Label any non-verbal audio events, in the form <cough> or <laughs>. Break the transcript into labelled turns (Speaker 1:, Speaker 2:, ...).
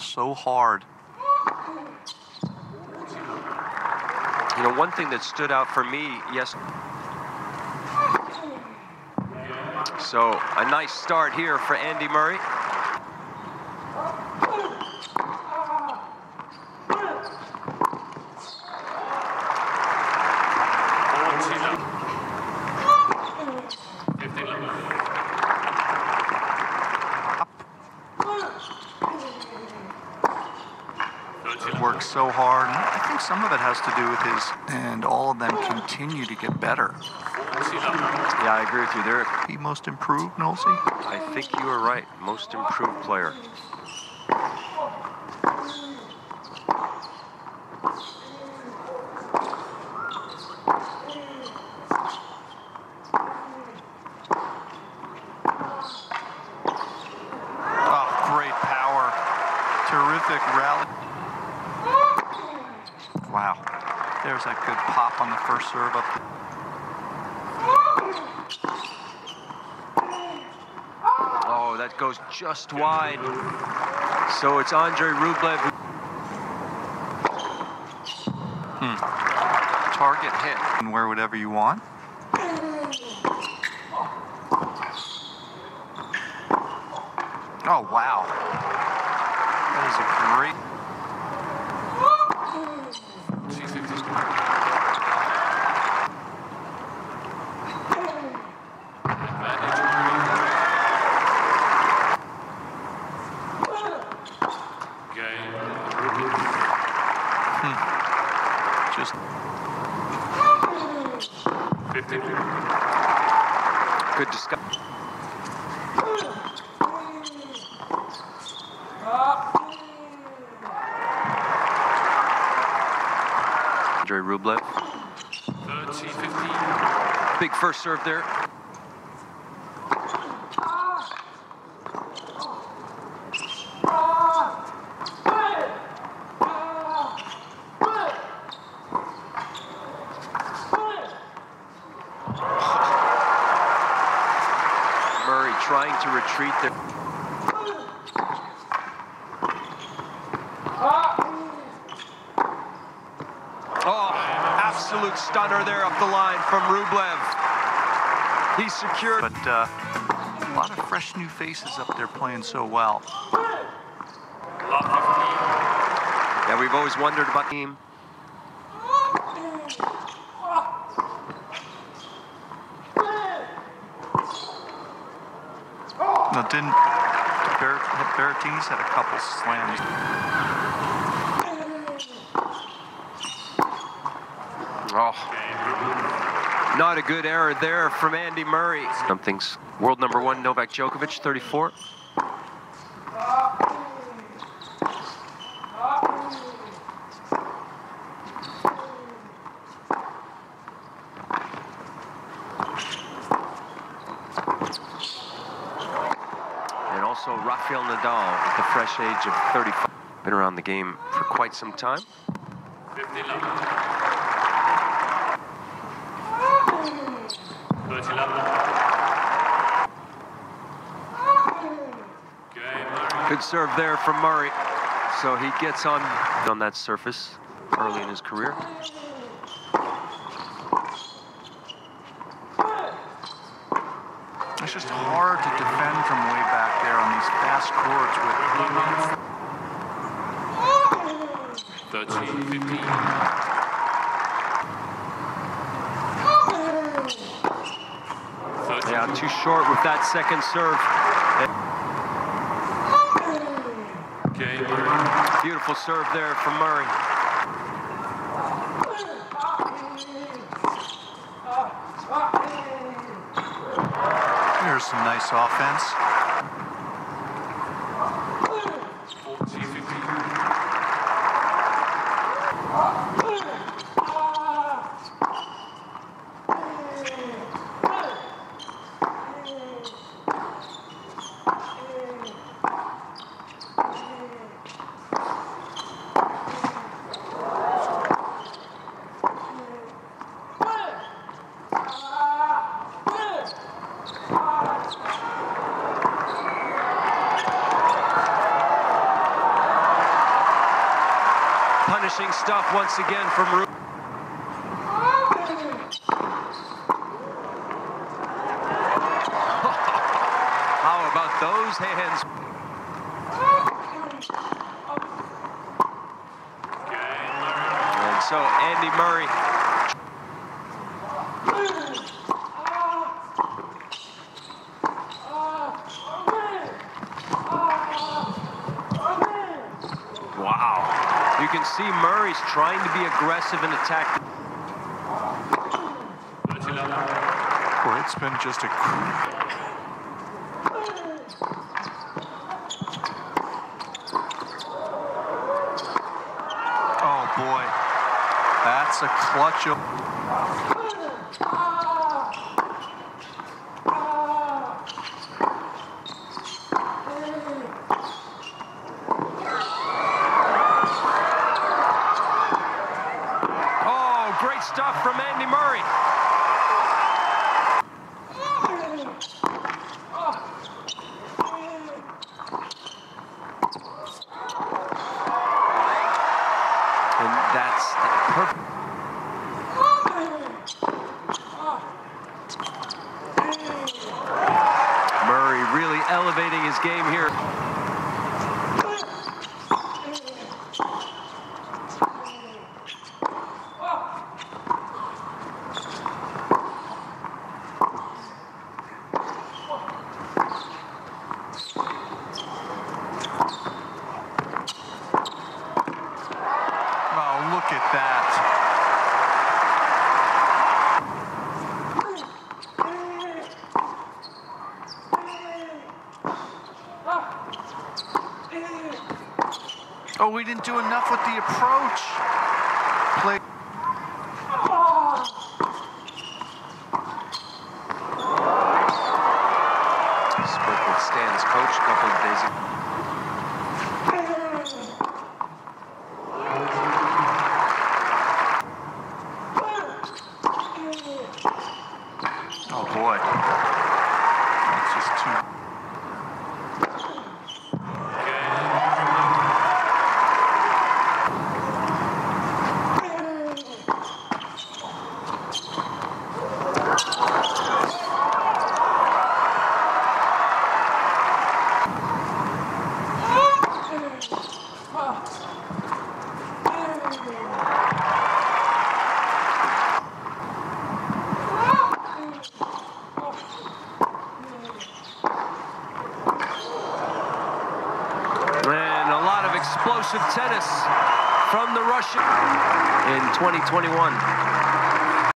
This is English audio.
Speaker 1: so hard.
Speaker 2: You know, one thing that stood out for me, yes. So a nice start here for Andy Murray.
Speaker 1: Works so hard. And I think some of it has to do with his, and all of them continue to get better.
Speaker 2: Yeah, I agree with you. They're,
Speaker 1: He most improved, Nolsey?
Speaker 2: I think you are right. Most improved player.
Speaker 1: Oh, great power. Terrific rally. Wow. There's that good pop on the first serve up.
Speaker 2: Oh, that goes just wide. So it's Andrey Rublev. who-
Speaker 1: Target hit. And wear whatever you want. Oh, wow. That is a great. Just
Speaker 2: Good discussion. Andrey Rublev. Big first serve there. Murray trying to retreat there. Oh, absolute stunner there up the line from Rublev. He secured.
Speaker 1: but uh, a lot of fresh new faces up there playing so well.
Speaker 2: Yeah, we've always wondered about the team.
Speaker 1: No, didn't Ber- Berrettini's had a couple slams.
Speaker 2: Oh, not a good error there from Andy Murray. Something's world number one Novak Djokovic, 34. Fresh age of 35. Been around the game for quite some time. Good serve there from Murray. So he gets on on that surface early in his career.
Speaker 1: It's just hard to defend from way back there on these fast courts with
Speaker 3: 13, 15.
Speaker 2: Yeah, too short with that second serve.
Speaker 3: Okay,
Speaker 2: Beautiful serve there from Murray.
Speaker 1: Here's some nice offense.
Speaker 2: Stuff once again from Ru. <laughs> How about those hands? And so Andy Murray Wow. You can see Murray's trying to be aggressive and attack.
Speaker 1: Boy, it's been just a. Oh boy, that's a clutch of.
Speaker 2: Oh, great stuff from Andy Murray. And that's perfect. Murray really elevating his game here.
Speaker 1: Oh, look at that. We didn't do enough with the approach. Play. Oh boy. That's just too.
Speaker 2: And a lot of tennis from the Russian in 2021.